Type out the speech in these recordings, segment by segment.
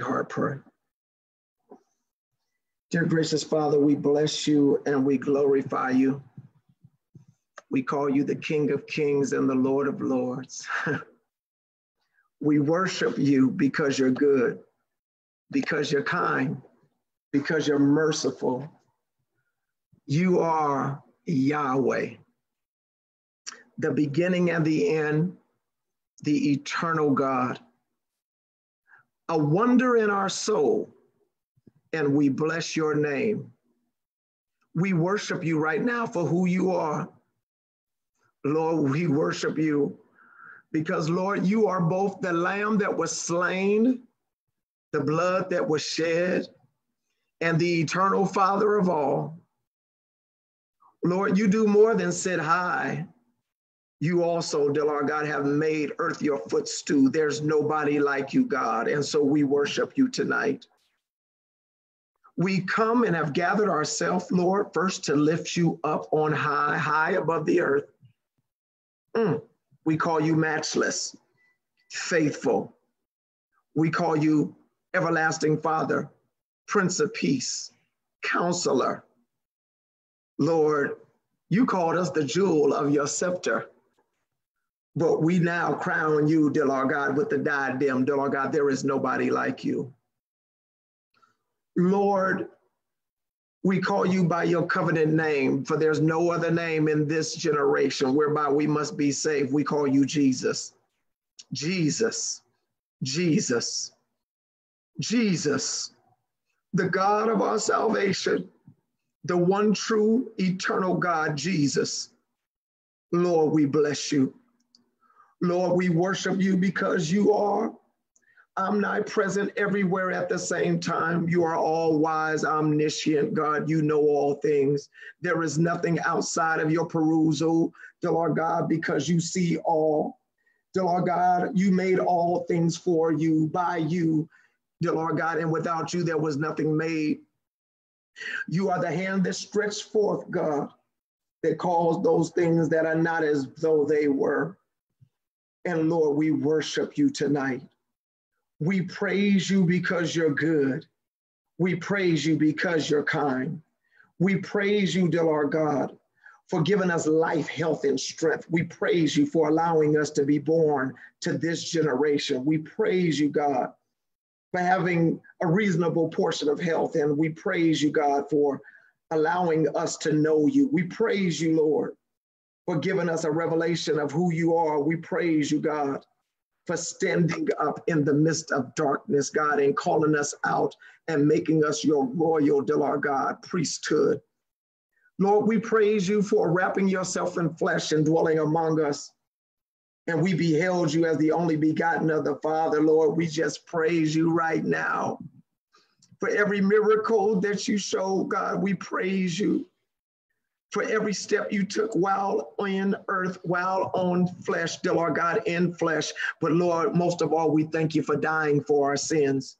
heart prayer. Dear gracious Father, we bless you and we glorify you. We call you the King of Kings and the Lord of Lords. we worship you because you're good, because you're kind, because you're merciful. You are Yahweh, the beginning and the end, the eternal God, a wonder in our soul, and we bless your name. We worship you right now for who you are. Lord, we worship you because, Lord, you are both the lamb that was slain, the blood that was shed, and the eternal Father of all. Lord, you do more than sit high. You also, dear Lord God, have made earth your footstool. There's nobody like you, God. And so we worship you tonight. We come and have gathered ourselves, Lord, first to lift you up on high, high above the earth. Mm. We call you matchless, faithful. We call you everlasting Father, Prince of Peace, Counselor. Lord, you called us the jewel of your scepter. But we now crown you, dear Lord God, with the diadem. Dear Lord God, there is nobody like you. Lord, we call you by your covenant name, for there's no other name in this generation whereby we must be saved. We call you Jesus. Jesus, Jesus, Jesus, the God of our salvation, the one true eternal God, Jesus. Lord, we bless you. Lord, we worship you because you are omnipresent everywhere at the same time. You are all wise, omniscient, God. You know all things. There is nothing outside of your perusal, dear Lord God, because you see all. Dear Lord God, you made all things for you, by you, dear Lord God, and without you, there was nothing made. You are the hand that stretched forth, God, that caused those things that are not as though they were. And Lord, we worship you tonight. We praise you because you're good. We praise you because you're kind. We praise you, dear Lord God, for giving us life, health, and strength. We praise you for allowing us to be born to this generation. We praise you, God, for having a reasonable portion of health. And we praise you, God, for allowing us to know you. We praise you, Lord, for giving us a revelation of who you are. We praise you, God, for standing up in the midst of darkness, God, and calling us out and making us your royal, dear Lord God, priesthood. Lord, we praise you for wrapping yourself in flesh and dwelling among us. And we beheld you as the only begotten of the Father, Lord. We just praise you right now. For every miracle that you show, God, we praise you for every step you took while in earth, while on flesh, dear Lord God, in flesh. But Lord, most of all, we thank you for dying for our sins.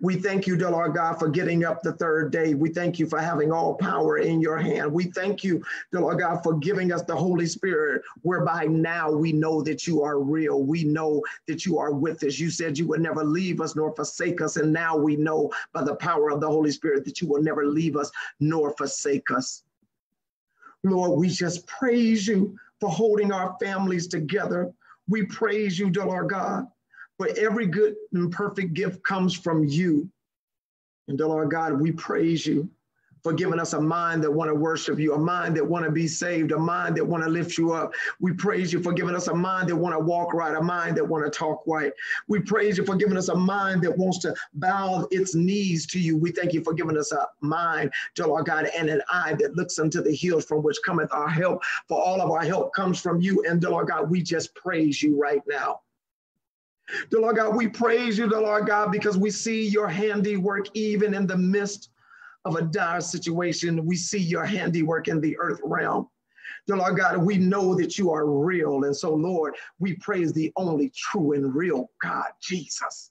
We thank you, dear Lord God, for getting up the third day. We thank you for having all power in your hand. We thank you, dear Lord God, for giving us the Holy Spirit, whereby now we know that you are real. We know that you are with us. You said you would never leave us nor forsake us. And now we know by the power of the Holy Spirit that you will never leave us nor forsake us. Lord, we just praise you for holding our families together. We praise you, dear Lord God, for every good and perfect gift comes from you. And dear Lord God, we praise you for giving us a mind that want to worship you, a mind that want to be saved, a mind that want to lift you up. We praise you for giving us a mind that want to walk right, a mind that want to talk right. We praise you for giving us a mind that wants to bow its knees to you. We thank you for giving us a mind, dear Lord God, and an eye that looks unto the hills from which cometh our help. For all of our help comes from you. And dear Lord God, we just praise you right now. Dear Lord God, we praise you, dear Lord God, because we see your handiwork even in the midst of a dire situation. We see your handiwork in the earth realm. Dear Lord God, we know that you are real. And so, Lord, we praise the only true and real God, Jesus.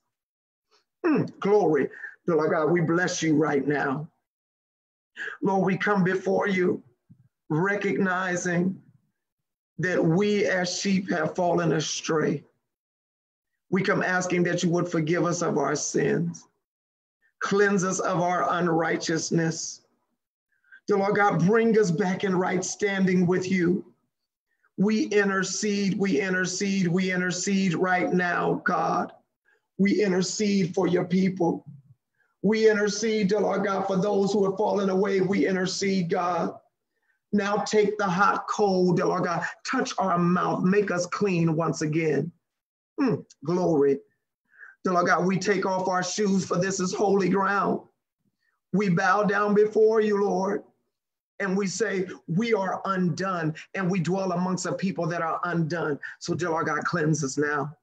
Mm, glory. Dear Lord God, we bless you right now. Lord, we come before you recognizing that we as sheep have fallen astray. We come asking that you would forgive us of our sins, cleanse us of our unrighteousness. Dear Lord God, bring us back in right standing with you. We intercede, we intercede, we intercede right now, God. We intercede for your people. We intercede, dear Lord God, for those who have fallen away. We intercede, God. Now take the hot cold, dear Lord God. Touch our mouth, make us clean once again. Mm, glory. Dear Lord God, we take off our shoes, for this is holy ground. We bow down before you, Lord and we say we are undone and we dwell amongst a people that are undone. So, dear Lord God, cleanse us now.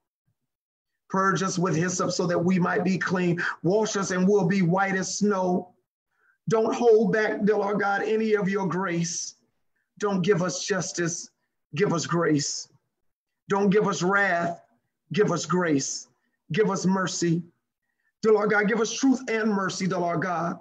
Purge us with hyssop so that we might be clean. Wash us and we'll be white as snow. Don't hold back, dear Lord God, any of your grace. Don't give us justice, give us grace. Don't give us wrath, give us grace. Give us mercy. Dear Lord God, give us truth and mercy, dear Lord God.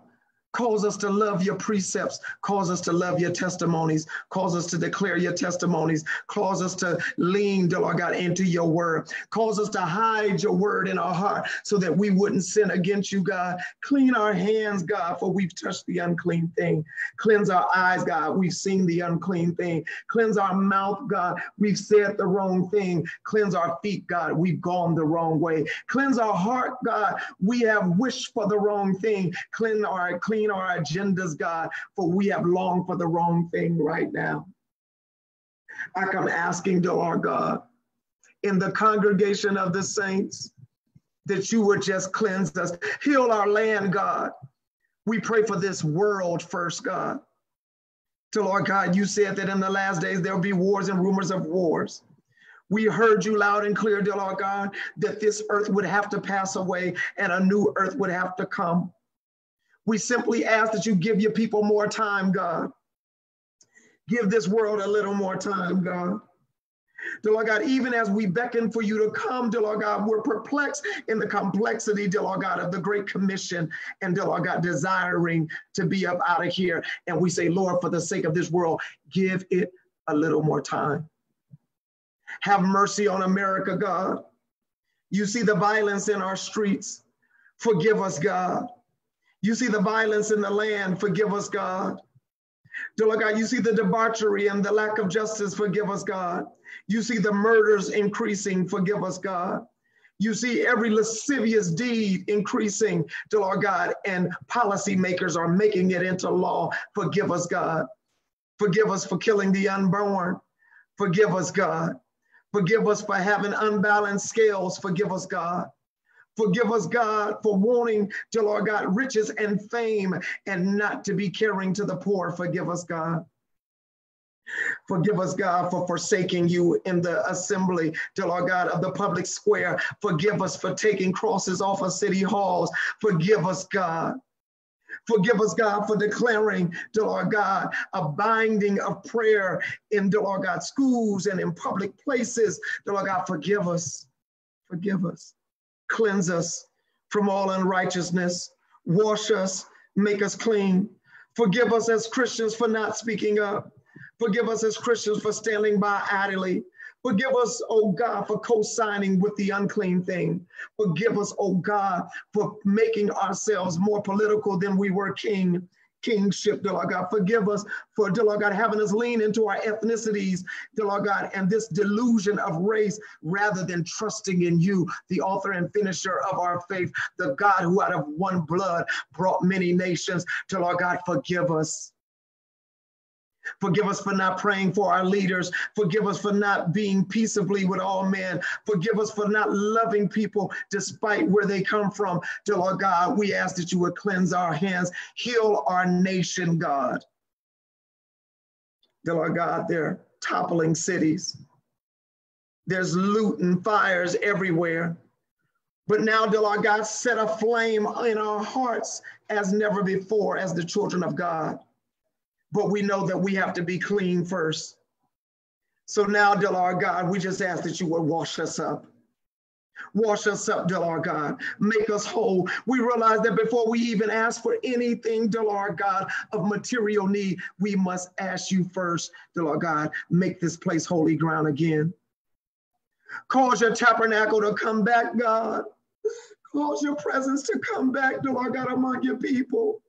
Cause us to love your precepts. Cause us to love your testimonies. Cause us to declare your testimonies. Cause us to lean, Lord God, into your word. Cause us to hide your word in our heart so that we wouldn't sin against you, God. Clean our hands, God, for we've touched the unclean thing. Cleanse our eyes, God. We've seen the unclean thing. Cleanse our mouth, God. We've said the wrong thing. Cleanse our feet, God. We've gone the wrong way. Cleanse our heart, God. We have wished for the wrong thing. Cleanse our clean clean our agendas, God, for we have longed for the wrong thing right now. I come asking to our God in the congregation of the saints that you would just cleanse us, heal our land, God. We pray for this world first, God. To Lord God, you said that in the last days there'll be wars and rumors of wars. We heard you loud and clear, dear Lord God, that this earth would have to pass away and a new earth would have to come. We simply ask that you give your people more time, God. Give this world a little more time, God. Dear Lord God, even as we beckon for you to come, dear Lord God, we're perplexed in the complexity, dear Lord God, of the Great Commission and dear Lord God, desiring to be up out of here. And we say, Lord, for the sake of this world, give it a little more time. Have mercy on America, God. You see the violence in our streets. Forgive us, God. You see the violence in the land, forgive us, God. Dear Lord God, you see the debauchery and the lack of justice, forgive us, God. You see the murders increasing, forgive us, God. You see every lascivious deed increasing, dear Lord God, and policymakers are making it into law. Forgive us, God. Forgive us for killing the unborn. Forgive us, God. Forgive us for having unbalanced scales. Forgive us, God. Forgive us, God, for wanting to, Lord God, riches and fame and not to be caring to the poor. Forgive us, God. Forgive us, God, for forsaking you in the assembly, dear Lord God, of the public square. Forgive us for taking crosses off of city halls. Forgive us, God. Forgive us, God, for declaring, dear Lord God, a binding of prayer in, dear Lord God, schools and in public places. Dear Lord God, forgive us. Forgive us. Cleanse us from all unrighteousness. Wash us, make us clean. Forgive us as Christians for not speaking up. Forgive us as Christians for standing by idly. Forgive us, oh God, for co signing with the unclean thing. Forgive us, oh God, for making ourselves more political than we were king kingship, dear Lord God. Forgive us for, dear Lord God, having us lean into our ethnicities, dear Lord God, and this delusion of race rather than trusting in you, the author and finisher of our faith, the God who out of one blood brought many nations. Dear Lord God, forgive us. Forgive us for not praying for our leaders. Forgive us for not being peaceably with all men. Forgive us for not loving people despite where they come from. Dear Lord God, we ask that you would cleanse our hands, heal our nation, God. Dear Lord God, they're toppling cities. There's loot and fires everywhere. But now, dear Lord God, set a flame in our hearts as never before as the children of God but we know that we have to be clean first. So now, dear Lord God, we just ask that you would wash us up. Wash us up, dear Lord God. Make us whole. We realize that before we even ask for anything, dear Lord God, of material need, we must ask you first, dear Lord God, make this place holy ground again. Cause your tabernacle to come back, God. Cause your presence to come back, dear Lord God, among your people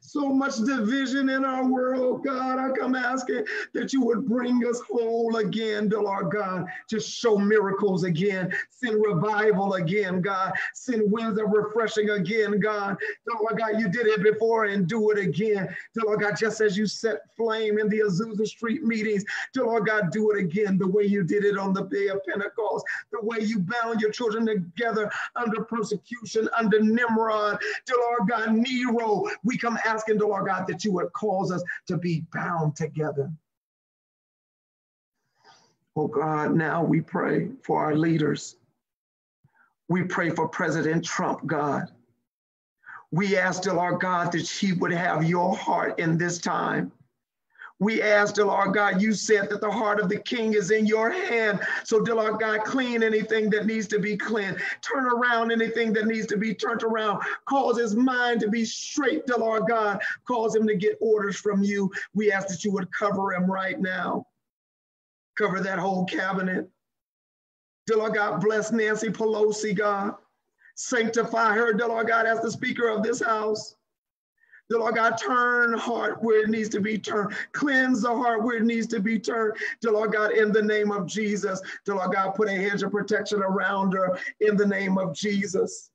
so much division in our world, God. I come asking that you would bring us whole again, dear Lord God, to show miracles again, send revival again, God, send winds of refreshing again, God. Dear Lord God, you did it before and do it again. Dear Lord God, just as you set flame in the Azusa Street meetings, dear Lord God, do it again the way you did it on the day of Pentecost, the way you bound your children together under persecution, under Nimrod, dear Lord God, Nero. We come asking the Lord God that you would cause us to be bound together. Oh God, now we pray for our leaders. We pray for President Trump, God. We ask the Lord God that he would have your heart in this time. We ask, dear Lord God, you said that the heart of the king is in your hand. So, dear Lord God, clean anything that needs to be cleaned. Turn around anything that needs to be turned around. Cause his mind to be straight, dear Lord God. Cause him to get orders from you. We ask that you would cover him right now. Cover that whole cabinet. Dear Lord God, bless Nancy Pelosi, God. Sanctify her, dear Lord God, as the Speaker of this House. The Lord God, turn heart where it needs to be turned. Cleanse the heart where it needs to be turned. The Lord God, in the name of Jesus. The Lord God, put a hedge of protection around her in the name of Jesus.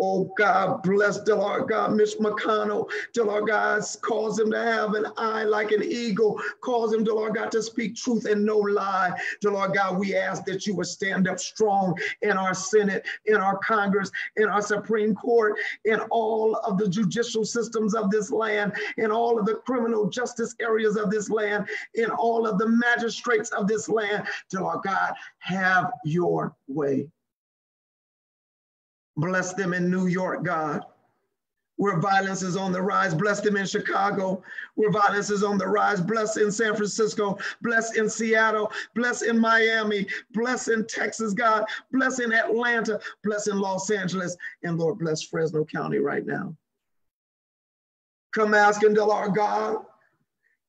Oh God, bless the Lord God, Mitch McConnell. Lord God, cause him to have an eye like an eagle. Cause him, Lord God, to speak truth and no lie. Lord God, we ask that you would stand up strong in our Senate, in our Congress, in our Supreme Court, in all of the judicial systems of this land, in all of the criminal justice areas of this land, in all of the magistrates of this land. Lord God, have your way. Bless them in New York, God, where violence is on the rise. Bless them in Chicago, where violence is on the rise. Bless in San Francisco. Bless in Seattle. Bless in Miami. Bless in Texas, God. Bless in Atlanta. Bless in Los Angeles. And Lord, bless Fresno County right now. Come asking Lord God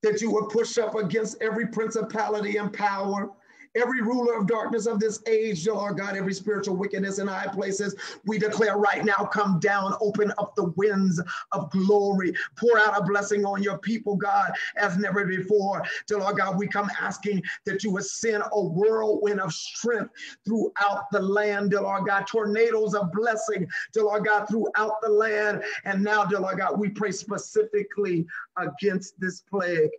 that you would push up against every principality and power every ruler of darkness of this age, Lord God, every spiritual wickedness in high places, we declare right now, come down, open up the winds of glory, pour out a blessing on your people, God, as never before. To Lord God, we come asking that you would send a whirlwind of strength throughout the land, dear Lord God, tornadoes of blessing, dear Lord God, throughout the land. And now, dear Lord God, we pray specifically against this plague.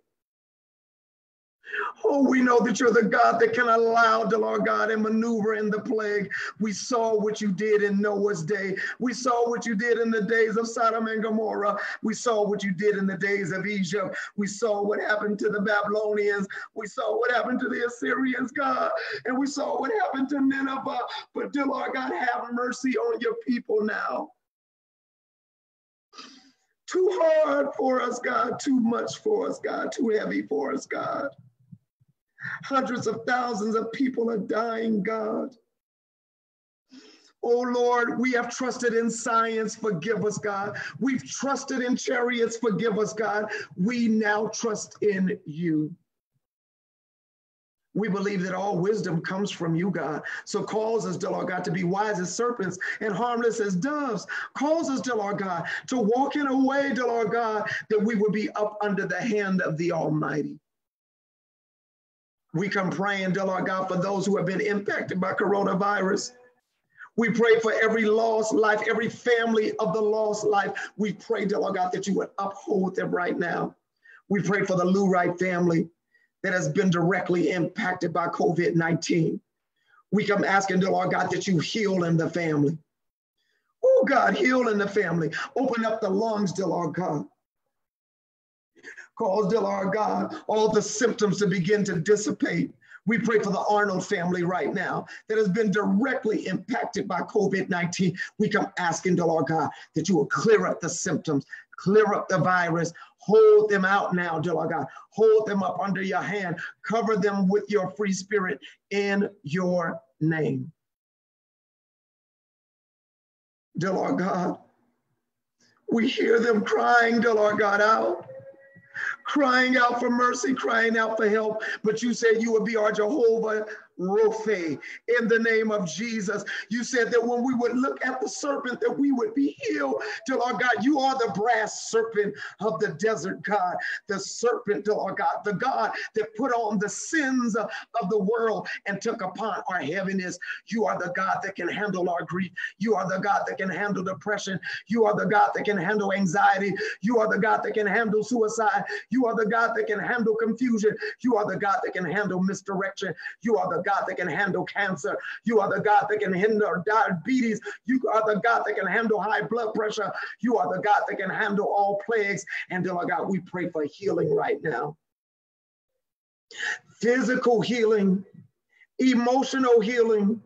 Oh, we know that you're the God that can allow, the Lord God, and maneuver in the plague. We saw what you did in Noah's day. We saw what you did in the days of Sodom and Gomorrah. We saw what you did in the days of Egypt. We saw what happened to the Babylonians. We saw what happened to the Assyrians, God. And we saw what happened to Nineveh. But dear Lord God, have mercy on your people now too hard for us, God, too much for us, God, too heavy for us, God. Hundreds of thousands of people are dying, God. Oh Lord, we have trusted in science, forgive us, God. We've trusted in chariots, forgive us, God. We now trust in you. We believe that all wisdom comes from you, God. So calls us, dear Lord God, to be wise as serpents and harmless as doves. Calls us, dear Lord God, to walk in a way, dear Lord God, that we would be up under the hand of the Almighty. We come praying, dear Lord God, for those who have been impacted by coronavirus. We pray for every lost life, every family of the lost life. We pray, dear Lord God, that you would uphold them right now. We pray for the Lou Wright family that has been directly impacted by COVID 19. We come asking, dear Lord God, that you heal in the family. Oh, God, heal in the family. Open up the lungs, dear Lord God cause, dear Lord God, all the symptoms to begin to dissipate. We pray for the Arnold family right now that has been directly impacted by COVID 19. We come asking, dear Lord God, that you will clear up the symptoms, clear up the virus, hold them out now, dear Lord God. Hold them up under your hand, cover them with your free spirit in your name. Dear Lord God, we hear them crying, dear Lord God, out crying out for mercy, crying out for help. But you said you would be our Jehovah Rophe, in the name of Jesus. You said that when we would look at the serpent, that we would be healed. Till our God, you are the brass serpent of the desert, God. The serpent, till our God, the God that put on the sins of the world and took upon our heaviness. You are the God that can handle our grief. You are the God that can handle depression. You are the God that can handle anxiety. You are the God that can handle suicide. You are the God that can handle confusion. You are the God that can handle misdirection. You are the God that can handle cancer. You are the God that can handle diabetes. You are the God that can handle high blood pressure. You are the God that can handle all plagues. And dear God, we pray for healing right now. Physical healing, emotional healing,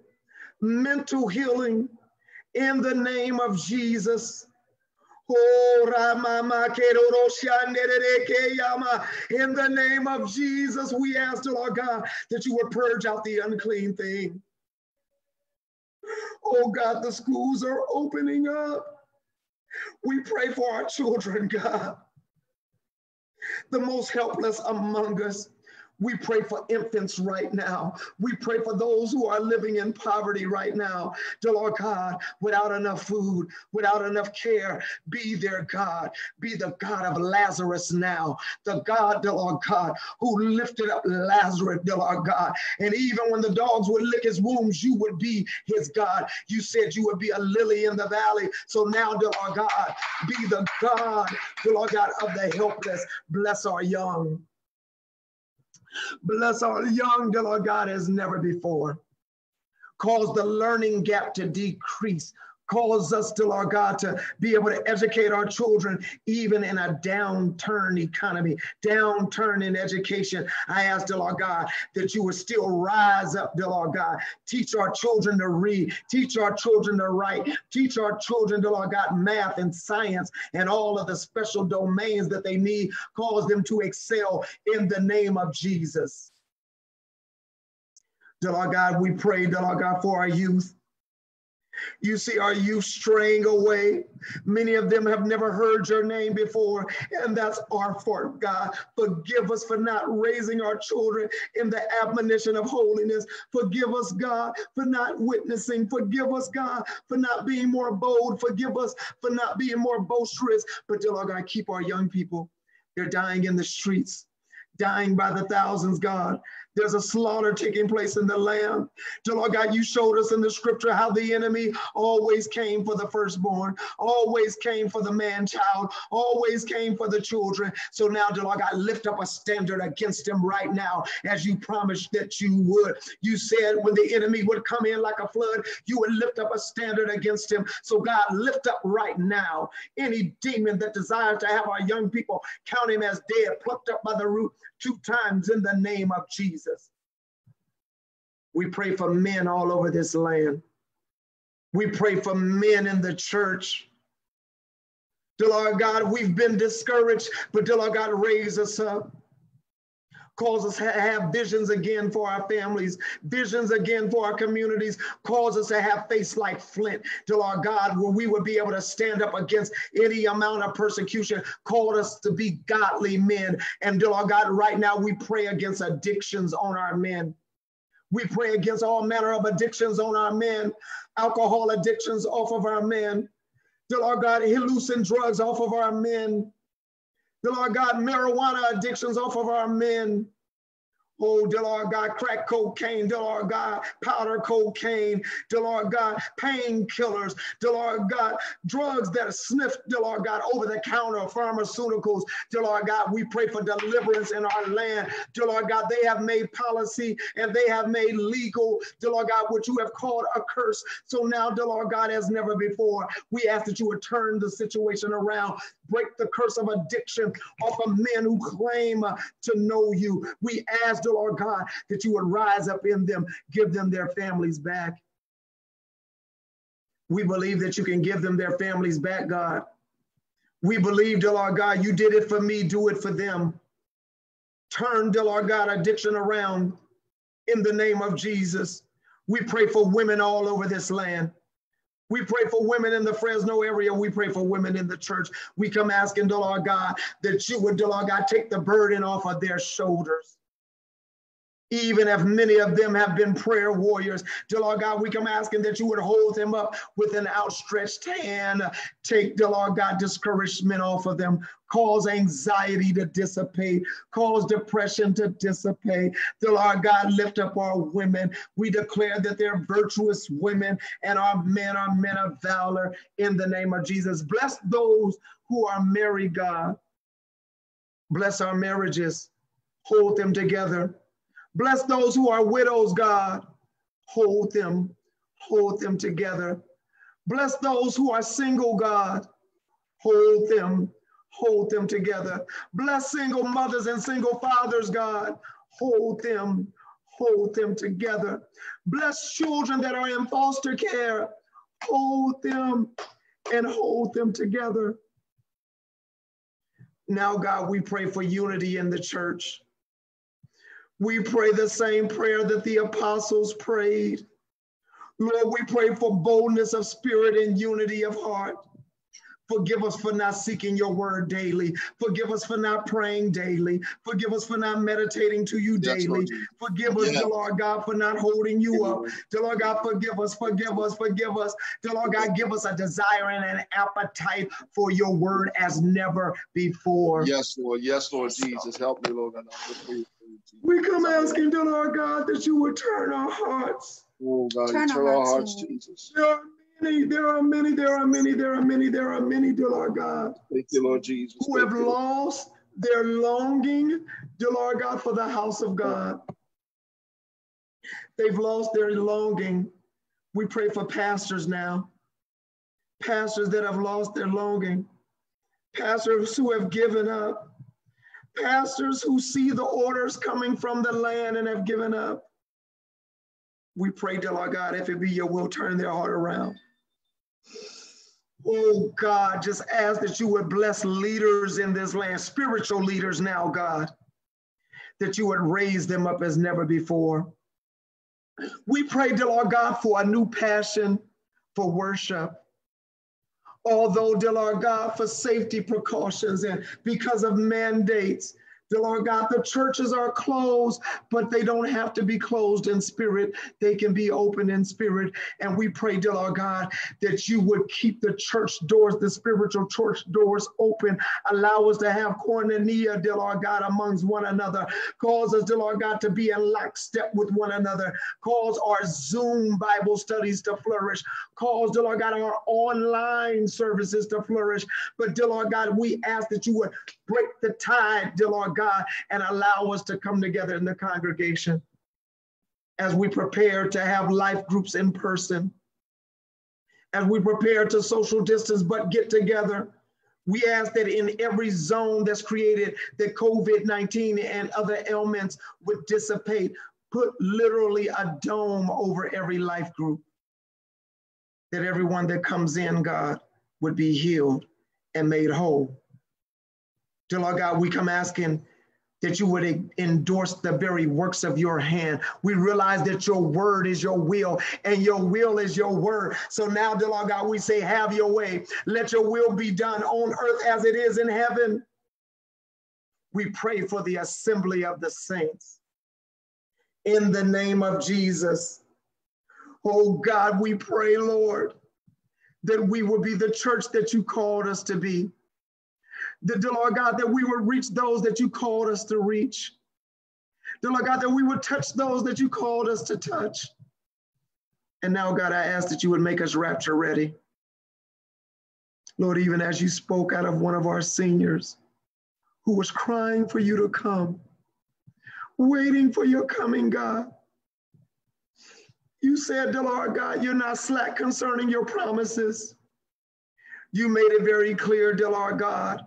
mental healing in the name of Jesus. Oh, in the name of Jesus, we ask, Lord God, that you would purge out the unclean thing. Oh God, the schools are opening up. We pray for our children, God, the most helpless among us. We pray for infants right now. We pray for those who are living in poverty right now. Dear Lord God, without enough food, without enough care, be their God. Be the God of Lazarus now. The God, dear Lord God, who lifted up Lazarus, dear Lord God. And even when the dogs would lick his wounds, you would be his God. You said you would be a lily in the valley. So now, dear Lord God, be the God, dear Lord God, of the helpless. Bless our young. Bless our young, dear Lord God, as never before. Cause the learning gap to decrease calls us to Lord God to be able to educate our children even in a downturn economy, downturn in education. I ask, dear Lord God, that you would still rise up, dear Lord God. Teach our children to read, teach our children to write, teach our children, dear Lord God, math and science and all of the special domains that they need. Cause them to excel in the name of Jesus. Dear Lord God, we pray, dear Lord God, for our youth. You see our youth straying away. Many of them have never heard your name before, and that's our fault, God. Forgive us for not raising our children in the admonition of holiness. Forgive us, God, for not witnessing. Forgive us, God, for not being more bold. Forgive us for not being more boisterous. But, dear Lord God, keep our young people. They're dying in the streets, dying by the thousands, God. There's a slaughter taking place in the land. Dear Lord God, you showed us in the scripture how the enemy always came for the firstborn, always came for the man child, always came for the children. So now, dear Lord God, lift up a standard against him right now, as you promised that you would. You said when the enemy would come in like a flood, you would lift up a standard against him. So God, lift up right now any demon that desires to have our young people count him as dead, plucked up by the root two times in the name of Jesus. We pray for men all over this land. We pray for men in the church. Dear Lord God, we've been discouraged, but dear Lord God, raise us up cause us to have visions again for our families, visions again for our communities, cause us to have faith like flint till our God, where we would be able to stand up against any amount of persecution, called us to be godly men. And till our God, right now we pray against addictions on our men. We pray against all manner of addictions on our men, alcohol addictions off of our men. Till our God, hallucin drugs off of our men. The Lord God, marijuana addictions off of our men. Oh, dear Lord God, crack cocaine, dear Lord God, powder cocaine, dear Lord God, painkillers, dear Lord God, drugs that are sniffed, dear Lord God, over the counter pharmaceuticals, dear Lord God, we pray for deliverance in our land, dear Lord God, they have made policy and they have made legal, dear Lord God, what you have called a curse. So now, dear Lord God, as never before, we ask that you would turn the situation around, break the curse of addiction off of men who claim uh, to know you. We ask, the Lord God, that you would rise up in them, give them their families back. We believe that you can give them their families back, God. We believe, dear Lord God, you did it for me, do it for them. Turn, dear Lord God, addiction around in the name of Jesus. We pray for women all over this land. We pray for women in the Fresno area. We pray for women in the church. We come asking, dear Lord God, that you would, dear Lord God, take the burden off of their shoulders. Even if many of them have been prayer warriors. Dear Lord God, we come asking that you would hold them up with an outstretched hand. Take, dear Lord God, discouragement off of them. Cause anxiety to dissipate. Cause depression to dissipate. Dear Lord God, lift up our women. We declare that they're virtuous women and our men are men of valor in the name of Jesus. Bless those who are married, God. Bless our marriages. Hold them together Bless those who are widows, God. Hold them, hold them together. Bless those who are single, God. Hold them, hold them together. Bless single mothers and single fathers, God. Hold them, hold them together. Bless children that are in foster care. Hold them and hold them together. Now, God, we pray for unity in the church. We pray the same prayer that the apostles prayed. Lord, we pray for boldness of spirit and unity of heart. Forgive us for not seeking your word daily. Forgive us for not praying daily. Forgive us for not meditating to you daily. Forgive us, yeah. dear Lord God, for not holding you up. Dear Lord God, forgive us, forgive us, forgive us. Dear Lord God, give us a desire and an appetite for your word as never before. Yes, Lord. Yes, Lord Jesus. Help me, Lord God. We come asking, dear Lord God, that you would turn our hearts. Oh God, turn, turn our, hearts, hearts Jesus. There are many, there are many, there are many, there are many, there are many, dear Lord God. Thank you, Lord Jesus. Who Thank have you. lost their longing, dear Lord God, for the house of God. They've lost their longing. We pray for pastors now. Pastors that have lost their longing. Pastors who have given up pastors who see the orders coming from the land and have given up. We pray, dear Lord God, if it be your will, turn their heart around. Oh God, just ask that you would bless leaders in this land, spiritual leaders now, God, that you would raise them up as never before. We pray, dear Lord God, for a new passion for worship although, dear Lord God, for safety precautions and because of mandates, Dear Lord God, the churches are closed, but they don't have to be closed in spirit. They can be open in spirit. And we pray, dear Lord God, that you would keep the church doors, the spiritual church doors open. Allow us to have koinonia, dear Lord God, amongst one another. Cause us, dear Lord God, to be in lockstep with one another. Cause our Zoom Bible studies to flourish. Cause, dear Lord God, our online services to flourish. But, dear Lord God, we ask that you would break the tide, dear Lord God, and allow us to come together in the congregation as we prepare to have life groups in person, as we prepare to social distance but get together. We ask that in every zone that's created, that COVID 19 and other ailments would dissipate. Put literally a dome over every life group, that everyone that comes in, God, would be healed and made whole. Dear Lord God, we come asking that you would endorse the very works of your hand. We realize that your word is your will and your will is your word. So now, dear Lord God, we say, have your way. Let your will be done on earth as it is in heaven. We pray for the assembly of the saints. In the name of Jesus. Oh God, we pray, Lord, that we will be the church that you called us to be dear Lord God, that we would reach those that you called us to reach. Dear Lord God, that we would touch those that you called us to touch. And now, God, I ask that you would make us rapture ready. Lord, even as you spoke out of one of our seniors who was crying for you to come, waiting for your coming, God. You said, dear Lord God, you're not slack concerning your promises. You made it very clear, dear Lord God,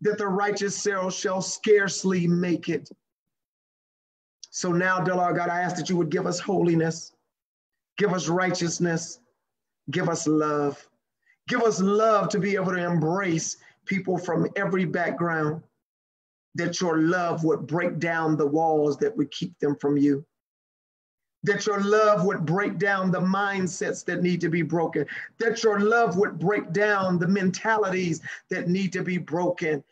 that the righteous shall scarcely make it. So now, dear Lord God, I ask that you would give us holiness, give us righteousness, give us love. Give us love to be able to embrace people from every background, that your love would break down the walls that would keep them from you that your love would break down the mindsets that need to be broken, that your love would break down the mentalities that need to be broken,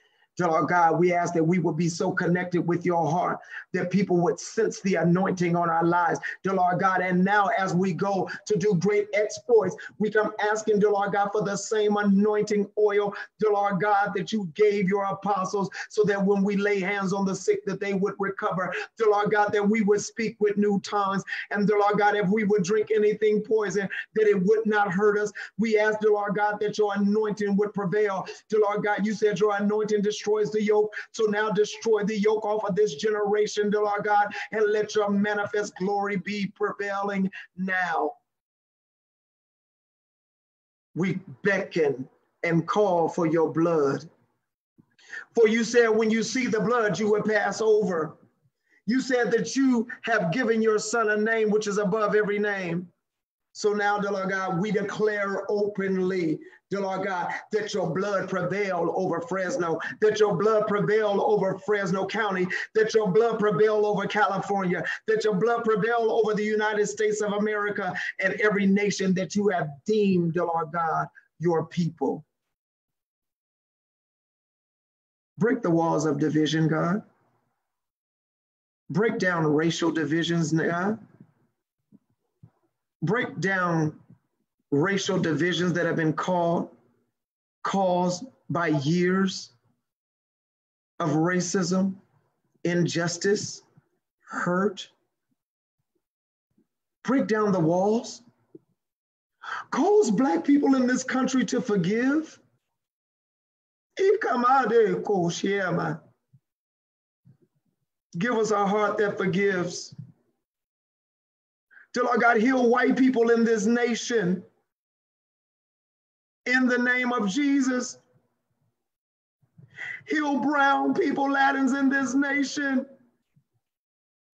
Oh God, we ask that we would be so connected with your heart that people would sense the anointing on our lives, dear Lord God. And now, as we go to do great exploits, we come asking, dear Lord God, for the same anointing oil, dear Lord God, that you gave your apostles, so that when we lay hands on the sick, that they would recover, dear Lord God, that we would speak with new tongues, and dear Lord God, if we would drink anything poison, that it would not hurt us. We ask, dear Lord God, that your anointing would prevail, dear Lord God. You said your anointing destroys destroys the yoke. So now destroy the yoke off of this generation, dear Lord God, and let your manifest glory be prevailing now. We beckon and call for your blood. For you said, when you see the blood, you will pass over. You said that you have given your son a name which is above every name. So now, dear Lord God, we declare openly dear Lord God, that your blood prevail over Fresno, that your blood prevail over Fresno County, that your blood prevail over California, that your blood prevail over the United States of America and every nation that you have deemed, dear Lord God, your people. Break the walls of division, God. Break down racial divisions, God. Break down racial divisions that have been called, caused by years of racism, injustice, hurt. Break down the walls. Cause Black people in this country to forgive. Give us a heart that forgives. Till I got heal white people in this nation in the name of Jesus. Heal brown people, Latins in this nation,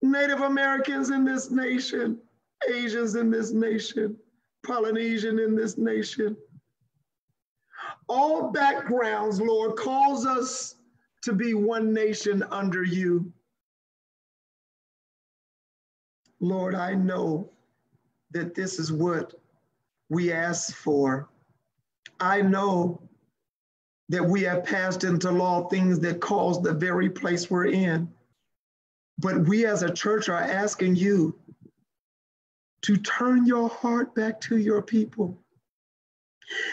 Native Americans in this nation, Asians in this nation, Polynesian in this nation. All backgrounds, Lord, calls us to be one nation under you. Lord, I know that this is what we ask for. I know that we have passed into law things that cause the very place we're in. But we as a church are asking you to turn your heart back to your people.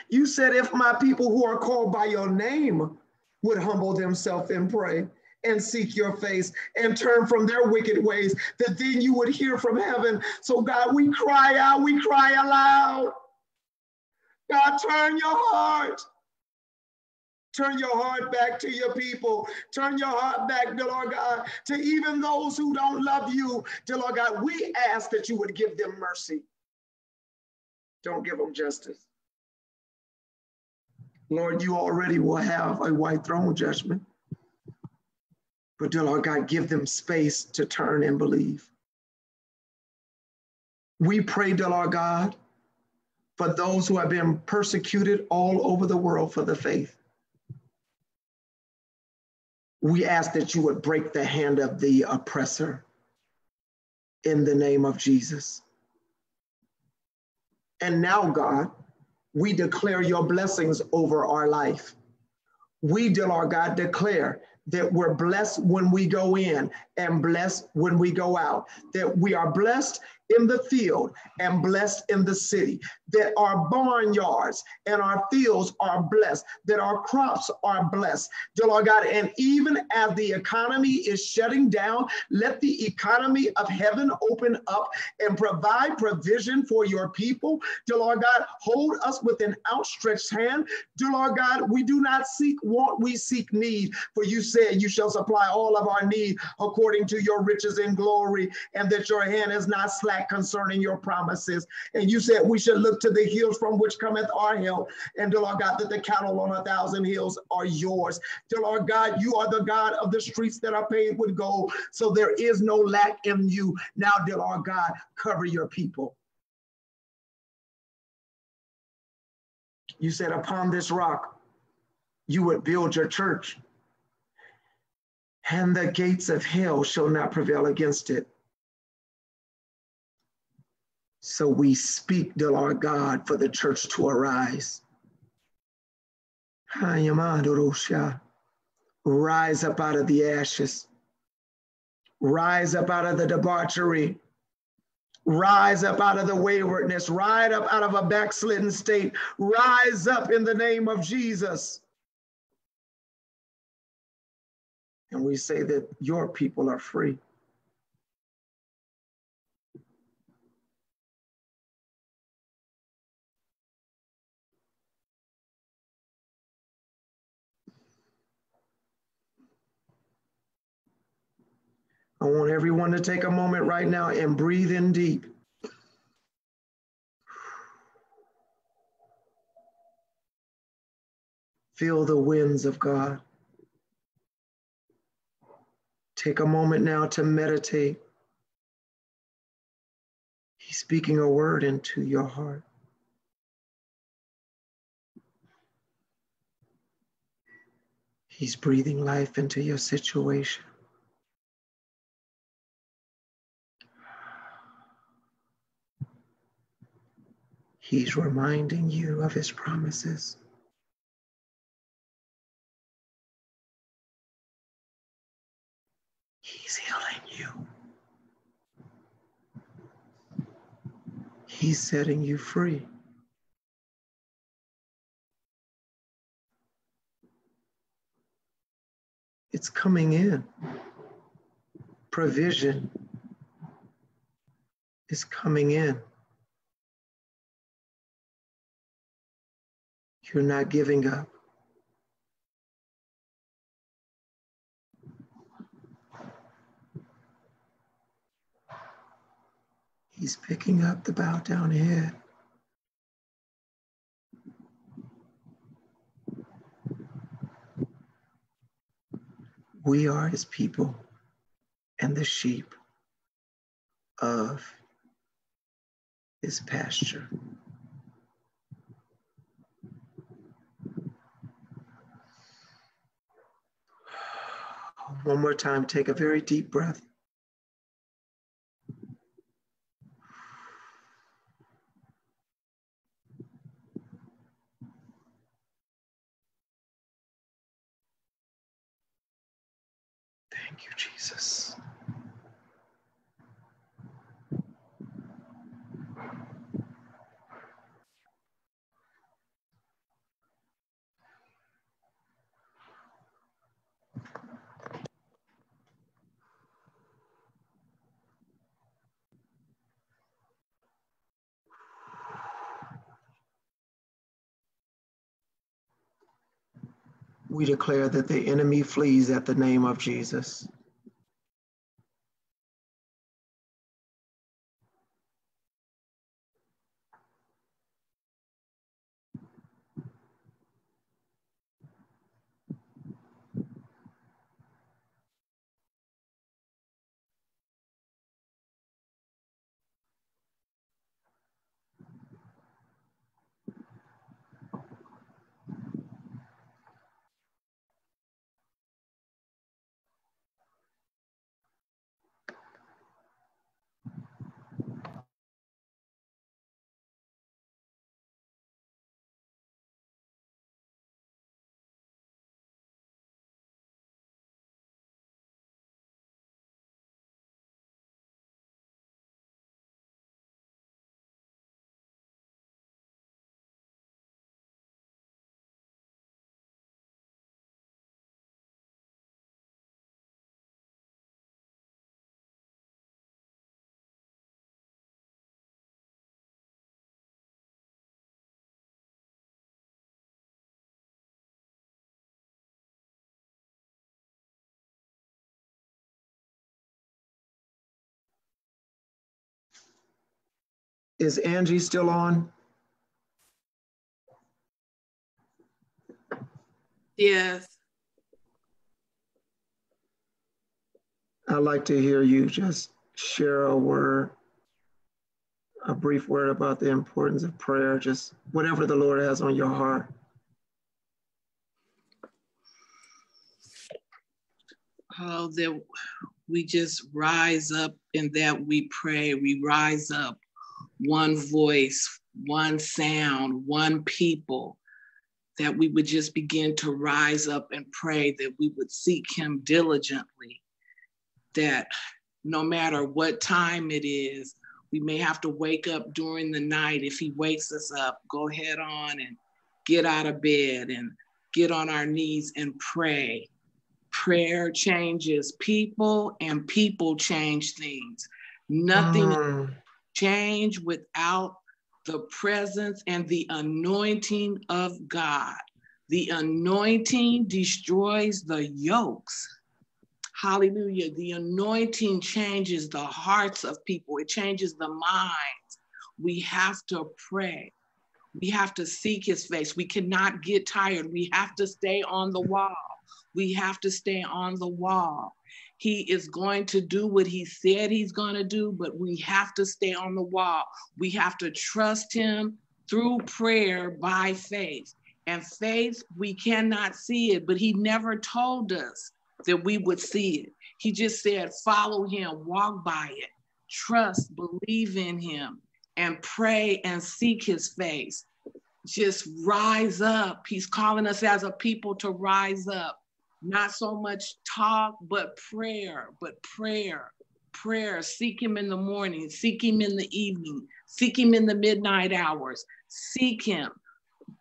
You said, if my people who are called by your name would humble themselves and pray and seek your face and turn from their wicked ways, that then you would hear from heaven. So, God, we cry out, we cry aloud. God, turn your heart. Turn your heart back to your people. Turn your heart back, dear Lord God, to even those who don't love you. Dear Lord God, we ask that you would give them mercy. Don't give them justice. Lord, you already will have a white throne judgment. But dear Lord God, give them space to turn and believe. We pray, dear Lord God, for those who have been persecuted all over the world for the faith. We ask that you would break the hand of the oppressor in the name of Jesus. And now, God, we declare your blessings over our life. We, dear Lord God, declare that we're blessed when we go in and blessed when we go out, that we are blessed in the field and blessed in the city, that our barnyards and our fields are blessed, that our crops are blessed, dear Lord God. And even as the economy is shutting down, let the economy of heaven open up and provide provision for your people. Dear Lord God, hold us with an outstretched hand. Dear Lord God, we do not seek want, we seek need. For you said you shall supply all of our need according to your riches and glory, and that your hand is not slack concerning your promises. And you said we should look to the hills from which cometh our help. And dear Lord God, that the cattle on a thousand hills are yours. Dear Lord God, you are the God of the streets that are paved with gold. So there is no lack in you. Now, dear Lord God, cover your people. You said, upon this rock, you would build your church, and the gates of hell shall not prevail against it. So we speak, dear Lord God, for the church to arise. rise up out of the ashes, rise up out of the debauchery, rise up out of the waywardness, rise up out of a backslidden state, rise up in the name of Jesus. And we say that your people are free. I want everyone to take a moment right now and breathe in deep. Feel the winds of God. Take a moment now to meditate. He's speaking a word into your heart. He's breathing life into your situation. He's reminding you of his promises. He's healing you. He's setting you free. It's coming in. Provision is coming in. You're not giving up. He's picking up the bow down head. We are his people and the sheep of his pasture. One more time, take a very deep breath. Thank you, Jesus. We declare that the enemy flees at the name of Jesus. Is Angie still on? Yes. I'd like to hear you just share a word, a brief word about the importance of prayer, just whatever the Lord has on your heart. Oh, that we just rise up and that we pray. We rise up one voice, one sound, one people, that we would just begin to rise up and pray, that we would seek Him diligently, that no matter what time it is, we may have to wake up during the night. If He wakes us up, go head on and get out of bed and get on our knees and pray. Prayer changes people, and people change things. Nothing mm. Change without the presence and the anointing of God. The anointing destroys the yokes. Hallelujah. The anointing changes the hearts of people, it changes the minds. We have to pray. We have to seek his face. We cannot get tired. We have to stay on the wall. We have to stay on the wall. He is going to do what he said he's going to do, but we have to stay on the wall. We have to trust him through prayer by faith. And faith, we cannot see it, but he never told us that we would see it. He just said, follow him, walk by it, trust, believe in him, and pray and seek his face. Just rise up. He's calling us as a people to rise up not so much talk, but prayer, but prayer, prayer. Seek him in the morning, seek him in the evening, seek him in the midnight hours, seek him.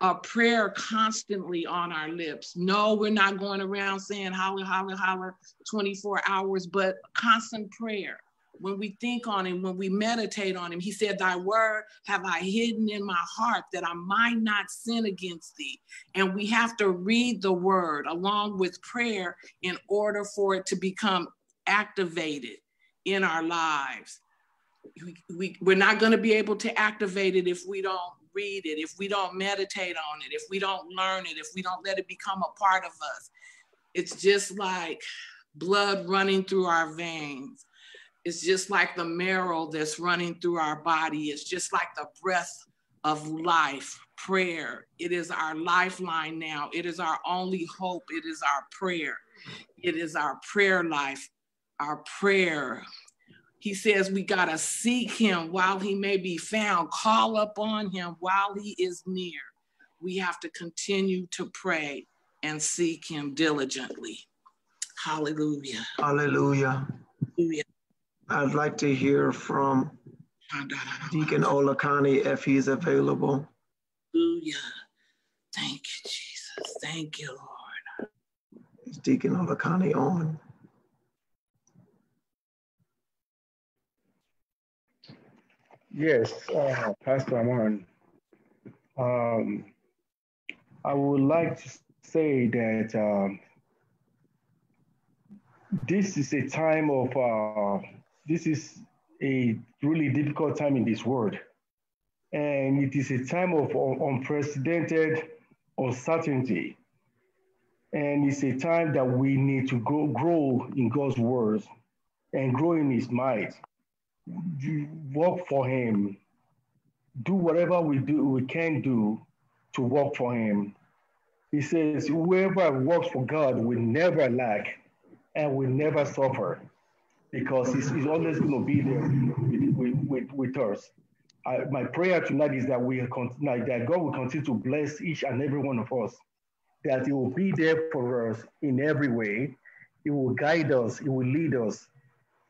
A prayer constantly on our lips. No, we're not going around saying holler, holler, holler 24 hours, but constant prayer when we think on him, when we meditate on him, he said, Thy word have I hidden in my heart that I might not sin against thee. And we have to read the word along with prayer in order for it to become activated in our lives. We, we, we're not going to be able to activate it if we don't read it, if we don't meditate on it, if we don't learn it, if we don't let it become a part of us. It's just like blood running through our veins it's just like the marrow that's running through our body. It's just like the breath of life, prayer. It is our lifeline now. It is our only hope. It is our prayer. It is our prayer life, our prayer. He says we got to seek him while he may be found, call upon him while he is near. We have to continue to pray and seek him diligently. Hallelujah. Hallelujah. Hallelujah. I'd like to hear from Deacon Olakani if he's available. Hallelujah. Thank you, Jesus. Thank you, Lord. Is Deacon Olakani on? Yes, uh, Pastor Amon. Um, I would like to say that um, this is a time of uh, this is a really difficult time in this world. And it is a time of unprecedented uncertainty. And it's a time that we need to grow, grow in God's words and grow in his might. Work for him. Do whatever we do we can do to work for him. He says, whoever works for God will never lack and will never suffer because he's, he's always going to be there with, with, with us. I, my prayer tonight is that we continue, that God will continue to bless each and every one of us, that He will be there for us in every way. He will guide us. He will lead us.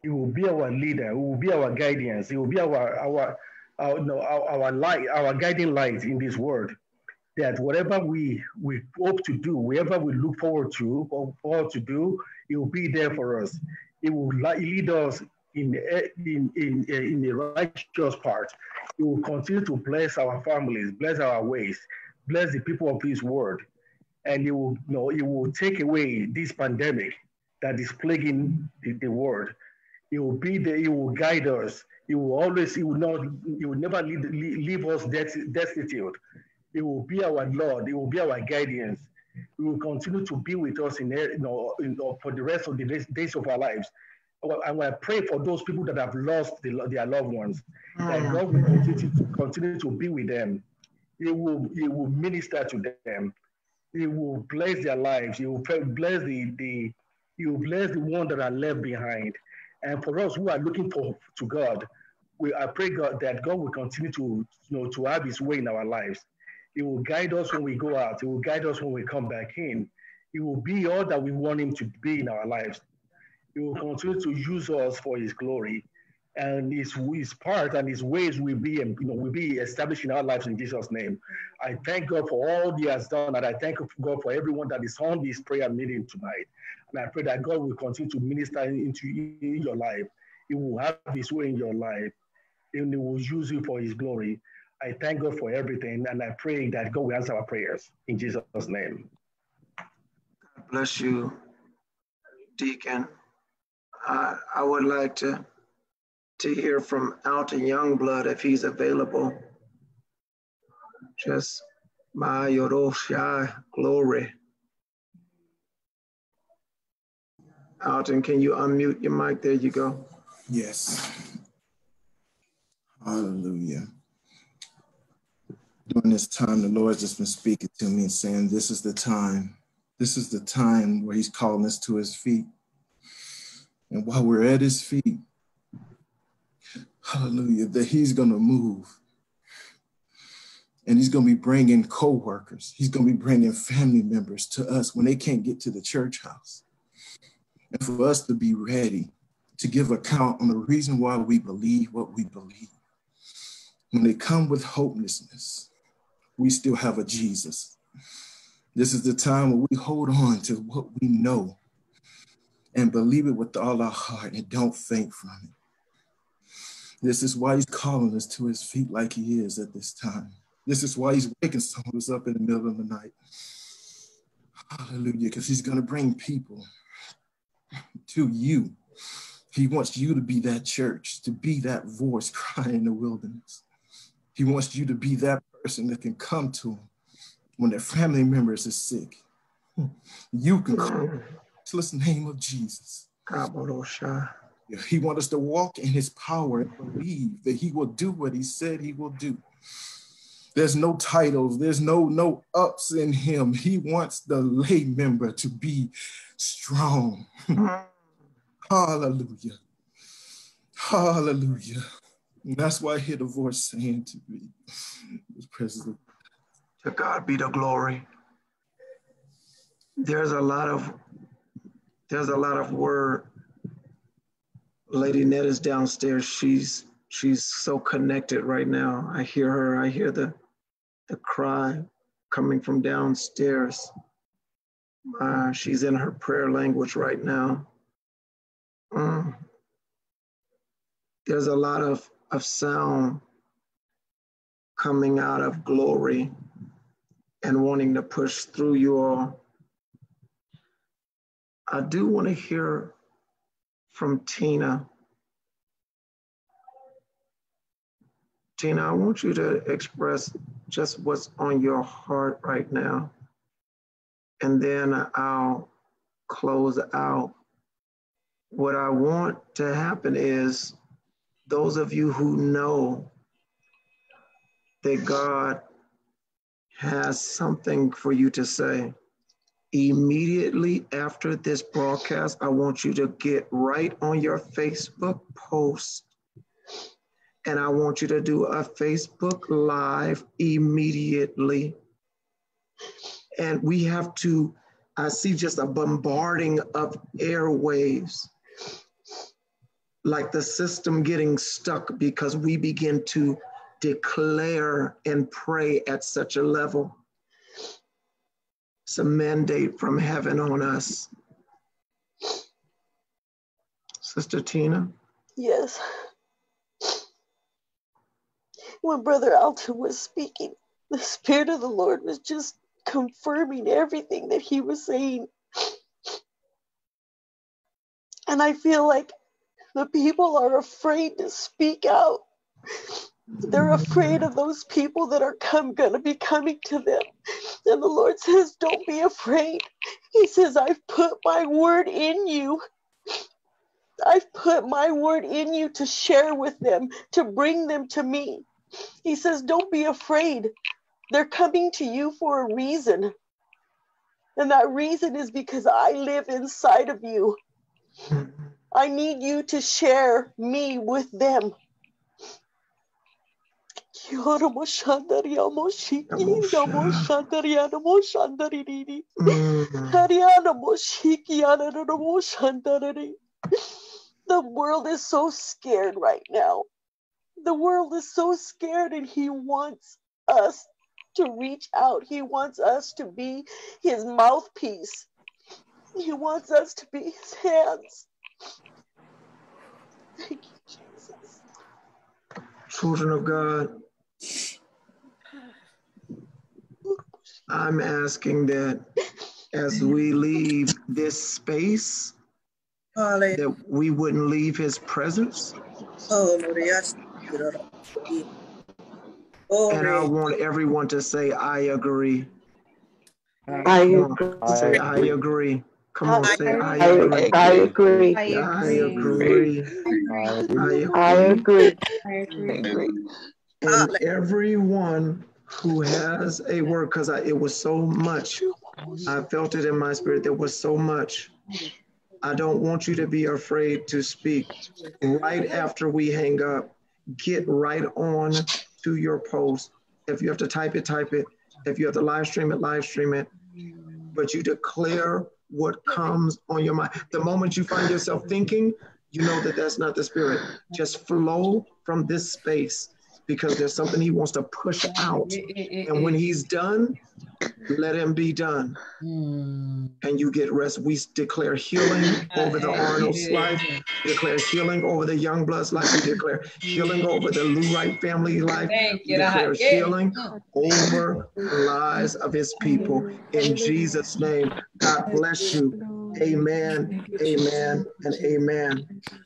He will be our leader. He will be our guidance. He will be our our our, no, our, our light, our guiding light in this world. That whatever we we hope to do, whatever we look forward to or forward to do, He will be there for us. It will lead us in, in, in, in the righteous part. It will continue to bless our families, bless our ways, bless the people of this world. And it will, you know, will take away this pandemic that is plaguing the, the world. It will be there, it will guide us. It will always, it will not, it will never leave, leave us destitute. It will be our Lord, it will be our guidance will continue to be with us in, you know, in, for the rest of the days of our lives. And I pray for those people that have lost the, their loved ones, mm. that God will continue to, continue to be with them. He will, he will minister to them. He will bless their lives. He will bless the, the he will bless the ones that are left behind. And for us who are looking for to God, we I pray God that God will continue to you know to have His way in our lives He will guide us when we go out. He will guide us when we come back in. He will be all that we want him to be in our lives. He will continue to use us for his glory. And his, his part and his ways will be, you know, will be established in our lives in Jesus' name. I thank God for all he has done, and I thank God for everyone that is on this prayer meeting tonight. And I pray that God will continue to minister into in your life. He will have his way in your life, and he will use you for his glory. I thank God for everything, and I pray that God will answer our prayers in Jesus' name. God bless you, Deacon. I, I would like to to hear from Alton Youngblood if he's available. Just my Yoroshai glory. Alton, can you unmute your mic? There you go. Yes. Hallelujah. During this time, the Lord has just been speaking to me and saying, This is the time. This is the time where He's calling us to His feet. And while we're at His feet, hallelujah, that He's going to move. And He's going to be bringing co workers, He's going to be bringing family members to us when they can't get to the church house. And for us to be ready to give account on the reason why we believe what we believe. When they come with hopelessness, we still have a Jesus. This is the time where we hold on to what we know and believe it with all our heart and don't faint from it. This is why he's calling us to his feet like he is at this time. This is why he's waking some of us up in the middle of the night. Hallelujah, because he's going to bring people to you. He wants you to be that church, to be that voice crying in the wilderness. He wants you to be that person that can come to him when their family members are sick. You can call the name of Jesus. He wants us to walk in his power and believe that he will do what he said he will do. There's no titles, there's no no ups in him. He wants the lay member to be strong. Mm. Hallelujah. Hallelujah. And that's why I hear the voice saying to me, President. To God be the glory. There's a lot of there's a lot of word. Lady Ned is downstairs. She's she's so connected right now. I hear her. I hear the the cry coming from downstairs. Uh, she's in her prayer language right now. Mm. There's a lot of, of sound coming out of glory and wanting to push through you all. I do want to hear from Tina. Tina, I want you to express just what's on your heart right now. And then I'll close out. What I want to happen is those of you who know that God has something for you to say, immediately after this broadcast, I want you to get right on your Facebook post and I want you to do a Facebook Live immediately. And we have to, I see just a bombarding of airwaves, like the system getting stuck because we begin to declare and pray at such a level. It's a mandate from heaven on us. Sister Tina? Yes when Brother Alton was speaking, the Spirit of the Lord was just confirming everything that he was saying. And I feel like the people are afraid to speak out. They're afraid of those people that are come gonna be coming to them. And the Lord says, Don't be afraid. He says, I've put my word in you. I've put my word in you to share with them, to bring them to me. He says, Don't be afraid. They're coming to you for a reason. And that reason is because I live inside of you. I need you to share me with them. The world is so scared right now. The world is so scared, and He wants us to reach out. He wants us to be His mouthpiece. He wants us to be His hands. Thank you, Jesus. Children of God, I'm asking that as we leave this space, that we wouldn't leave his presence. And I want everyone to say, I agree. I agree. Say, I agree. Come on, say, I agree. I agree. I agree. I agree. I agree. And everyone who has a word, because it was so much, I felt it in my spirit. There was so much. I don't want you to be afraid to speak. Right after we hang up, get right on to your post. If you have to type it, type it. If you have to live stream it, live stream it. But you declare what comes on your mind. The moment you find yourself thinking, you know that that's not the spirit. Just flow from this space because there's something he wants to push out. And when he's done, let him be done. And you get rest. We declare healing over the Arnold's life, declare healing over the Youngblood's life, we declare healing over the Lou Wright family life, we declare healing over the lives of his people. In Jesus' name, God bless you. Amen, amen, and amen.